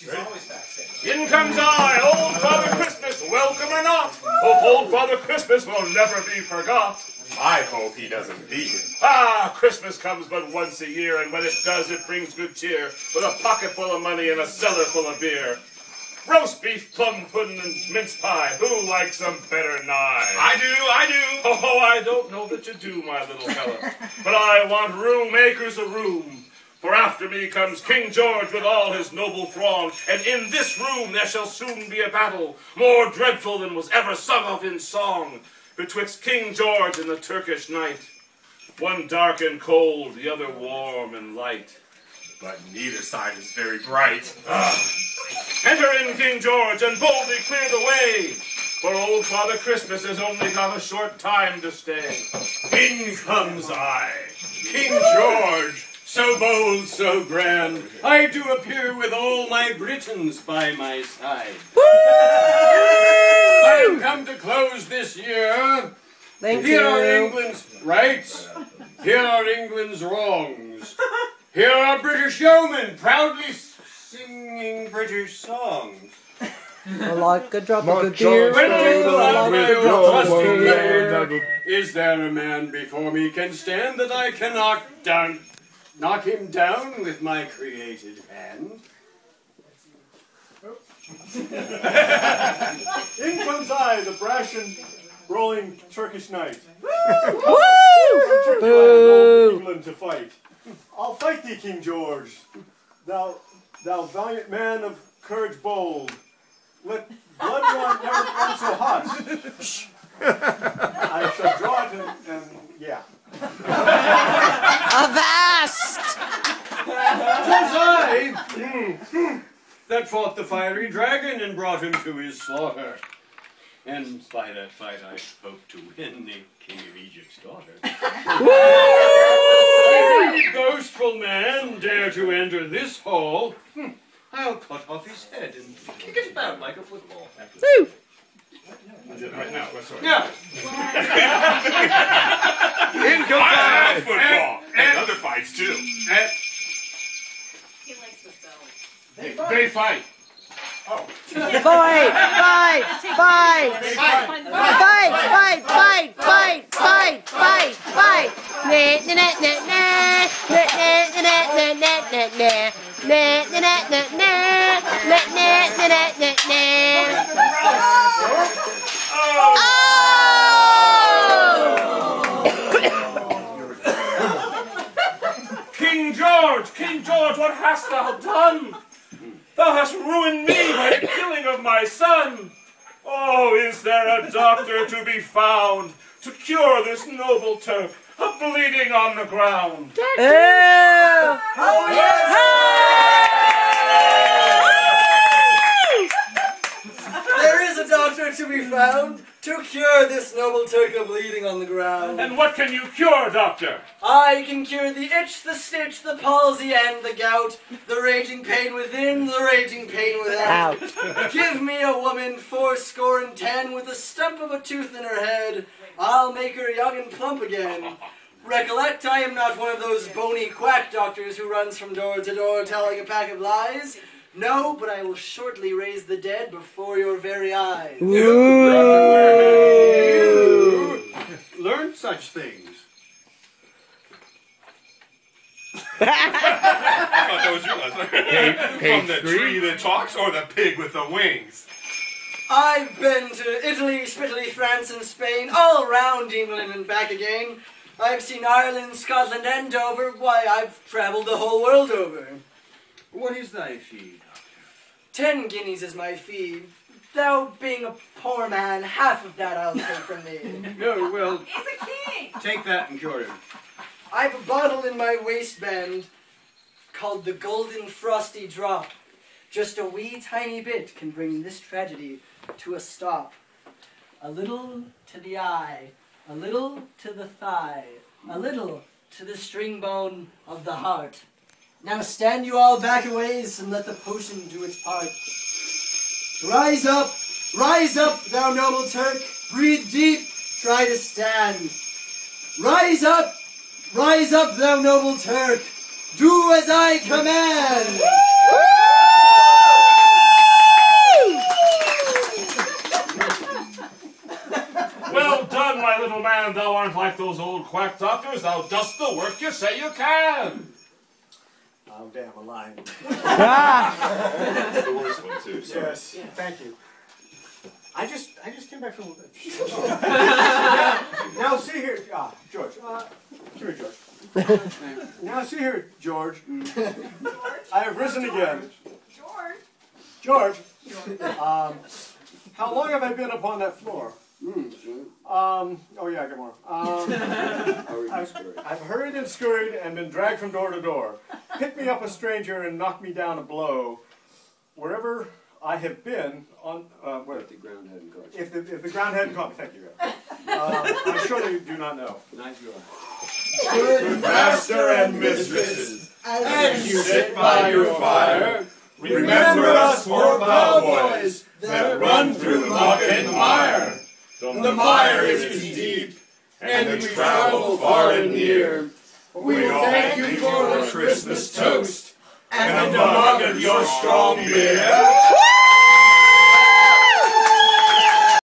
She's always backstage. In comes I, old Father Christmas, welcome or not. Hope old Father Christmas will never be forgot. I hope he doesn't be. Ah, Christmas comes but once a year, and when it does, it brings good cheer, with a pocket full of money and a cellar full of beer. Roast beef, plum pudding, and mince pie. Who likes them better than I? I do, I do. Oh, I don't know that you do, my little fella. but I want room, acres of room. For after me comes King George with all his noble throng, and in this room there shall soon be a battle, more dreadful than was ever sung of in song, betwixt King George and the Turkish knight. One dark and cold, the other warm and light. But neither side is very bright. Ah! Enter in, King George, and boldly clear the way. For old Father Christmas has only got a short time to stay. In comes I, King George, so bold, so grand. I do appear with all my Britons by my side. I am come to close this year. Thank Here are. England's rights. Here are England's wrongs. Here are British yeomen proudly singing British songs. I like a drop of good beer. When I go I out a drop of trusty good beer. is there a man before me can stand that I cannot knock down, knock him down with my created hand? In comes I, the brash and rolling Turkish knight. Woo! From Turkey Boo! England to fight. I'll fight thee, King George. Thou, thou valiant man of courage bold. Let blood run never run so hot. I shall draw it and, and yeah. Avast! Twas I that fought the fiery dragon and brought him to his slaughter. And by that fight I hope to win the king of Egypt's daughter. If boastful man dare to enter this hall, I'll cut off his head and kick it about like a football. Woo! Right now, what's sorry. Yeah. In comes other fights too. And- He likes the spell. They fight. Fight! Fight! Fight! Fight! Fight! Fight! Fight! Fight! Fight! Fight! Na na George, King George, what hast thou done? Thou hast ruined me by the killing of my son. Oh, is there a doctor to be found to cure this noble Turk of bleeding on the ground? Oh! There is a doctor to be found to cure this noble Turk of bleeding on the ground. And what can you cure, doctor? I can cure the itch, the stitch, the palsy, and the gout, the raging pain within, the raging pain without. Give me a woman fourscore and ten with a stump of a tooth in her head. I'll make her young and plump again. Recollect, I am not one of those bony quack doctors who runs from door to door telling a pack of lies. No, but I will shortly raise the dead before your very eyes. You learn such things. I thought that was yours. From the tree that talks or the pig with the wings? I've been to Italy, Spitaly, France, and Spain, all around England and back again. I've seen Ireland, Scotland, and Dover. Why, I've travelled the whole world over. What is thy fee? Ten guineas is my fee. Thou being a poor man, half of that I'll take from thee. No, well, He's a king! take that and cure him. I've a bottle in my waistband called the Golden Frosty Drop. Just a wee tiny bit can bring this tragedy to a stop. A little to the eye, a little to the thigh, a little to the string bone of the heart. Now stand you all back a ways and let the potion do its part. Rise up, rise up, thou noble Turk. Breathe deep, try to stand. Rise up, rise up, thou noble Turk. Do as I command. Well done, my little man. Thou art like those old quack doctors. Thou dost the work you say you can. Oh, damn, a line. Ah, That's the worst one, too. Sorry. Yes, thank you. I just, I just came back from. now see here, ah, George. Uh, here, George. now see here, George. I have risen again. George. George, um, how long have I been upon that floor? Um, oh yeah, good more. Um, I've, I've hurried and scurried and been dragged from door to door. Pick me up a stranger and knock me down a blow. Wherever I have been on, uh, where, The ground hadn't caught you. if the, if the ground hadn't caught me, thank you. guys. Uh, I surely do not know. Not you. Good master and mistresses, as you sit by your fire, remember us poor plowboys that run through muck and mire. The mire is deep, and we travel far and near. We thank you for a Christmas toast and a mug of your strong beer.